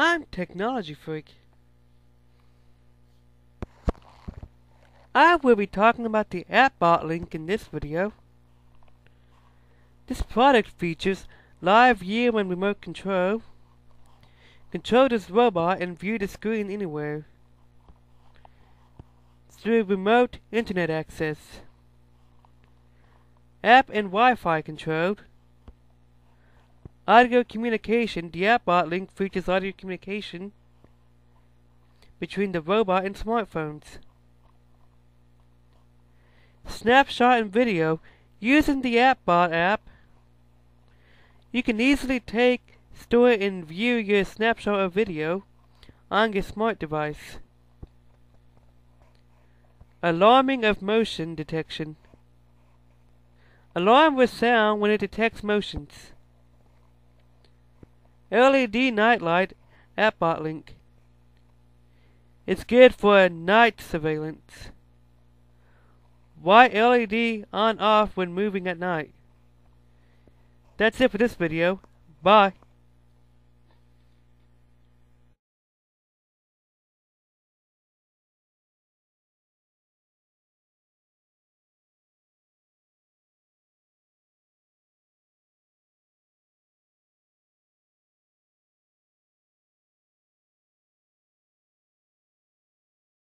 I'm Technology Freak. I will be talking about the AppBot link in this video. This product features live view and remote control. Control this robot and view the screen anywhere. Through remote internet access. App and Wi-Fi controlled. Audio communication. The AppBot link features audio communication between the robot and smartphones. Snapshot and video. Using the AppBot app, you can easily take, store, and view your snapshot or video on your smart device. Alarming of motion detection. Alarm with sound when it detects motions. LED nightlight AppBot link. It's good for night surveillance. Why LED on off when moving at night. That's it for this video. Bye.